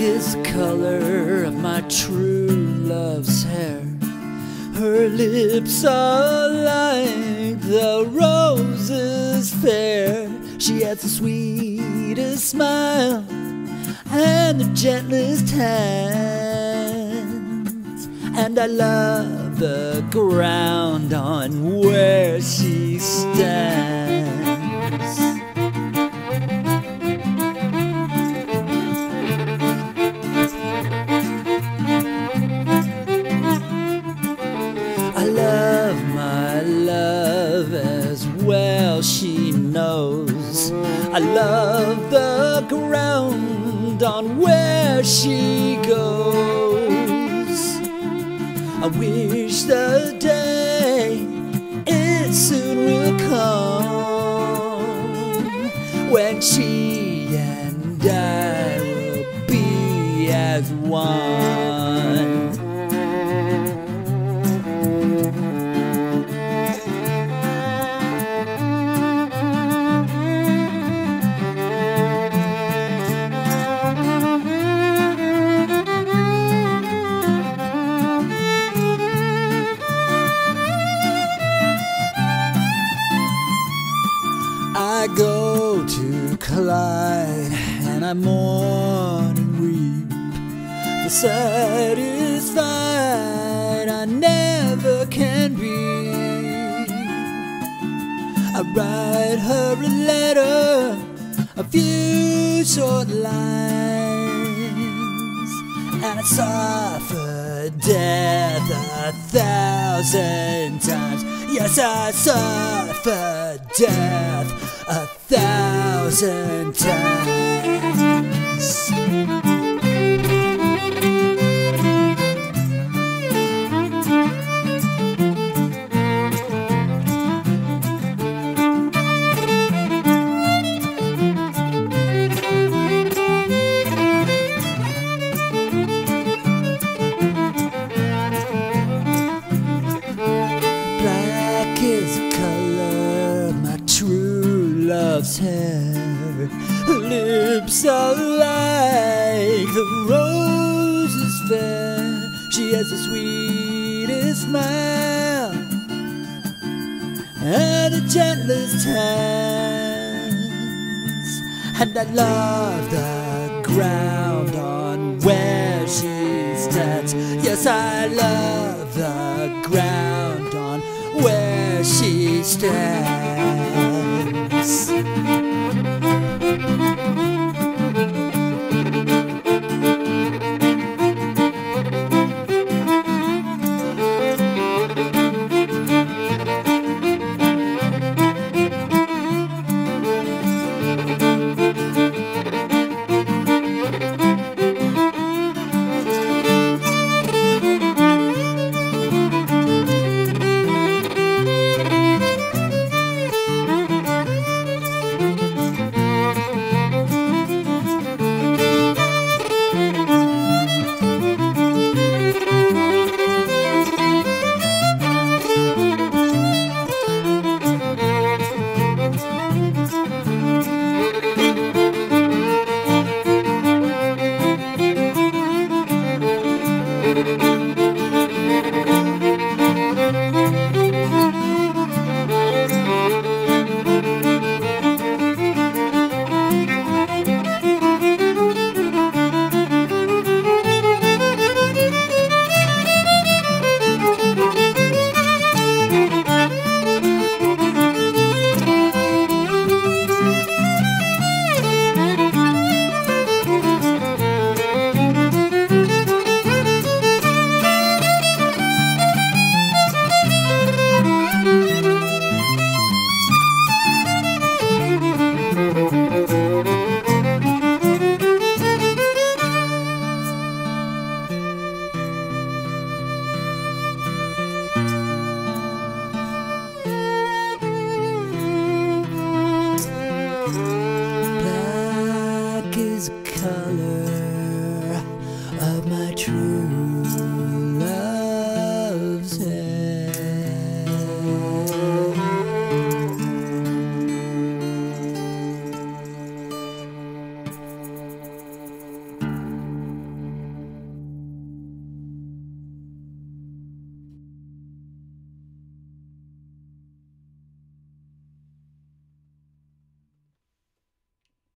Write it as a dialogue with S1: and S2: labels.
S1: Is the color of my true love's hair. Her lips are like the roses fair. She has the sweetest smile and the gentlest hands. And I love the ground on where she stands. I love the ground on where she goes. I wish the day to Clyde and I mourn and weep. The satisfied I never can be. I write her a letter, a few short lines, and I suffer death a thousand times. Yes, I suffer death a thousand times. Black is color love's hair. Her lips are like the roses fair. She has the sweetest smile and the gentlest hands. And I love the ground on where she stands. Yes, I love the ground on where she stands.